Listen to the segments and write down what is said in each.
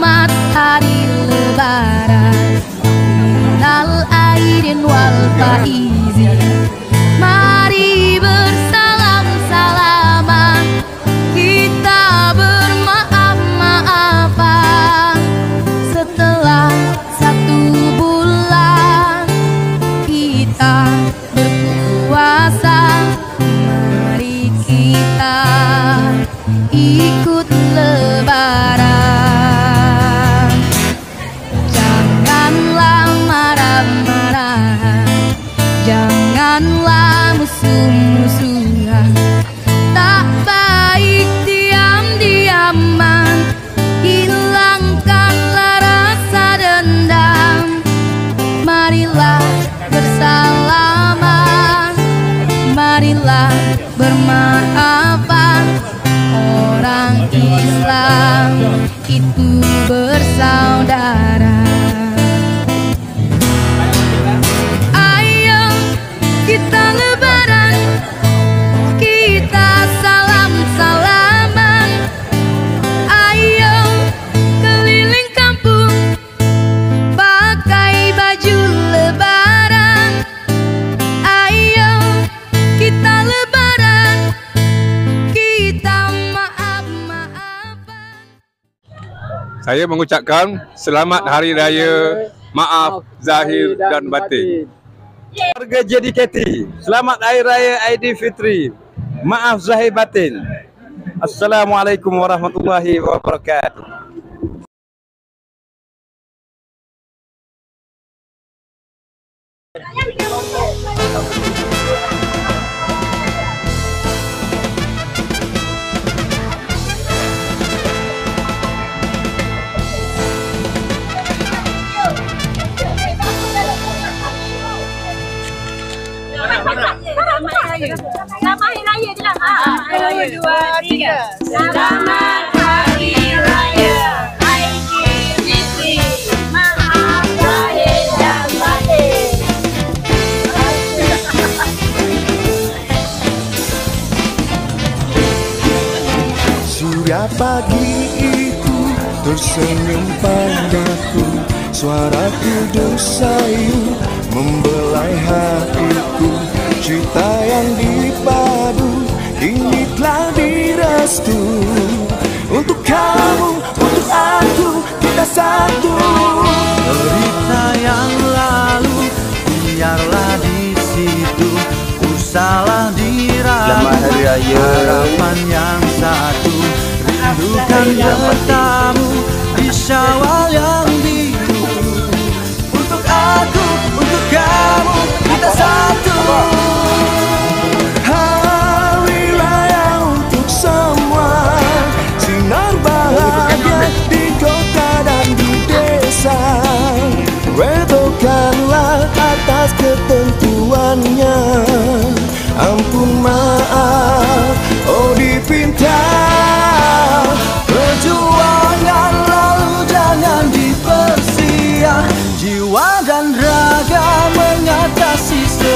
Selamat hari lebaran. Minal aidin wal faizin bersaudara Saya mengucapkan selamat hari raya maaf zahir dan batin. Warga JDKT, selamat Hari Raya Aidilfitri. Maaf zahir batin. Assalamualaikum warahmatullahi wabarakatuh. Selamat Hari Raya je lah. Satu, dua, tiga. Selamat Hari Raya. Aidilfitri. Maaf lahir dan batin. Surya pagi itu tersenyum padaku Suaraku sayu membelai hatiku Cinta yang dipadu ini telah direstu. Untuk kamu, untuk aku, kita satu. Cerita yang lalu biarlah di situ. Diragu Selamat Hari Raya. Harapan yang satu. Rindukan bertamu Di syawal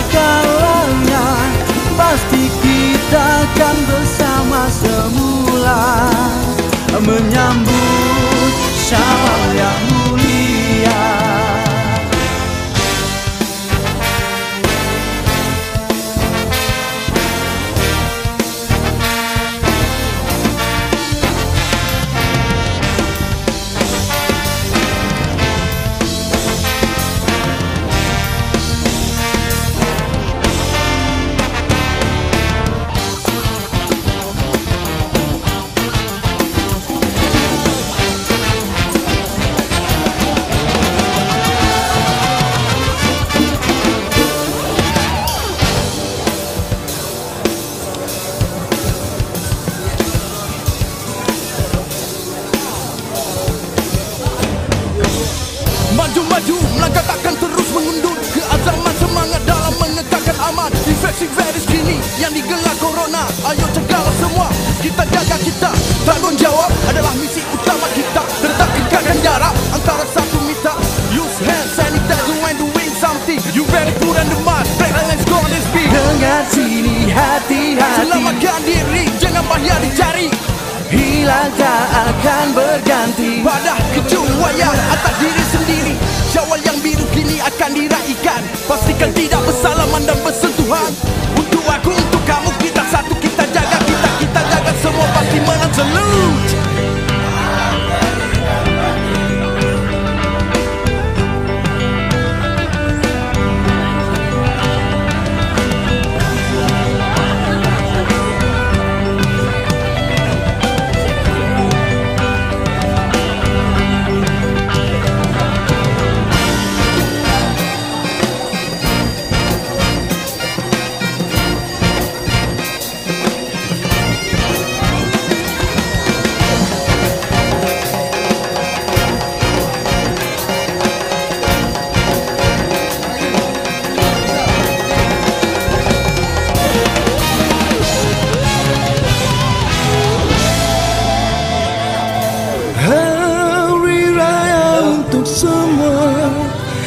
segalanya Pasti kita akan bersama semula Menyambut syawal yang yang digelar corona. Ayo cegahlah semua, kita jaga kita. Tanggungjawab adalah misi utama kita. Tetap jarak antara satu meter Use hand sanitizer when doing something You better put on the mask, break and let's go on this beat Dengar sini hati-hati. Selamatkan diri, jangan bahaya dicari. Hilang tak akan berganti. Pada kecuaian atas diri sendiri. Syawal yang biru kini akan diraikan. Pastikan tidak bersalaman dan bersentuhan salute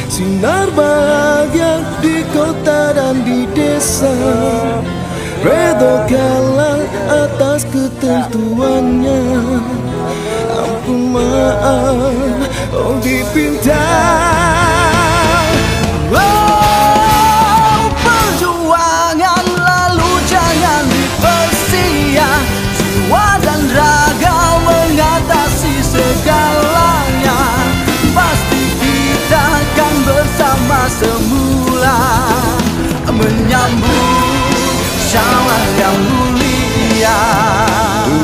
Sinar bahagia di kota dan di desa. Redo kalah atas ketentuannya. Ampun maaf, oh dipinta Menyambut syawal yang mulia.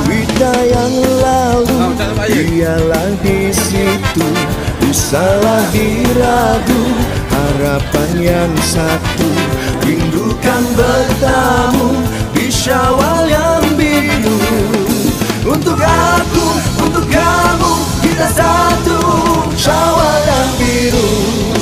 Berita yang lalu Dialah di situ. Usahlah diragu Harapan yang satu. Rindukan bertamu Di syawal yang biru. Untuk aku, untuk kamu Kita satu. Syawal yang biru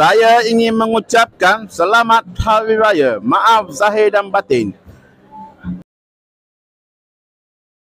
Saya ingin mengucapkan selamat hari raya. Maaf zahir dan batin.